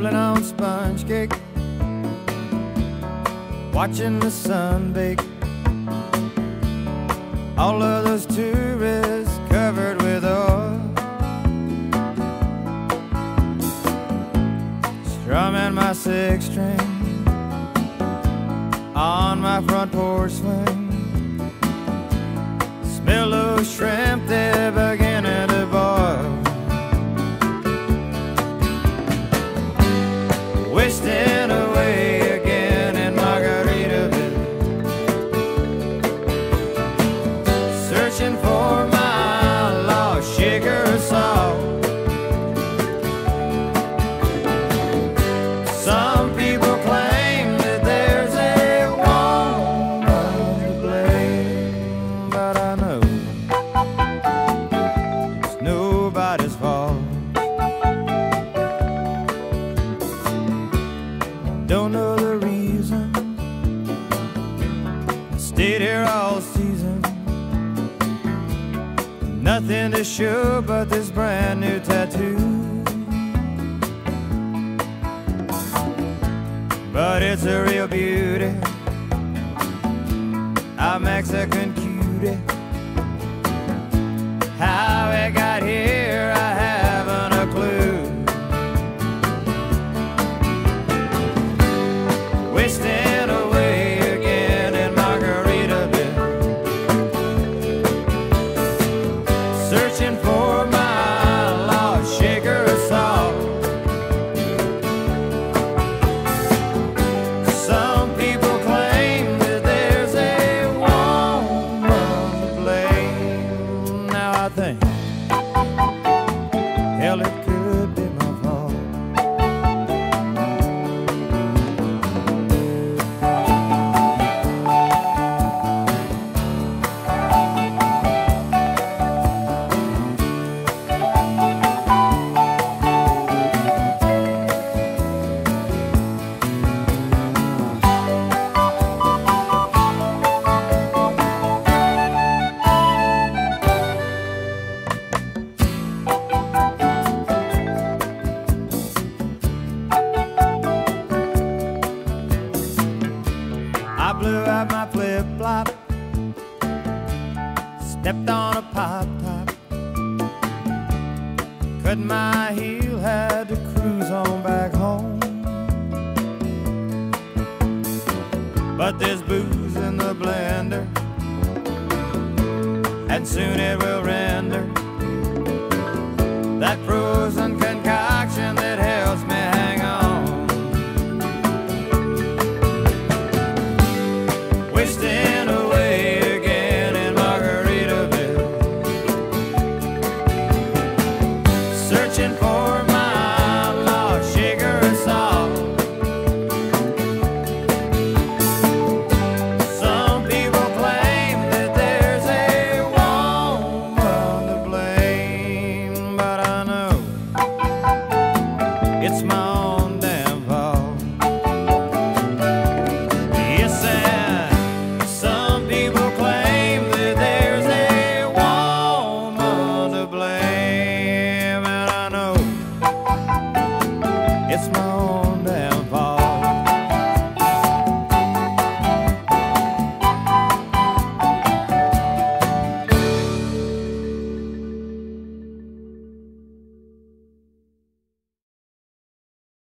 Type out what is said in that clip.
nibbling on sponge cake, watching the sun bake. All of those tourists covered with oil, strumming my six string on my front porch swing. Nothing to show but this brand new tattoo. But it's a real beauty. A Mexican cutie. How Searching for I blew out my flip flop, stepped on a pop top, cut my heel, had to cruise on back home. But there's booze in the blender, and soon it will render. That frozen It's my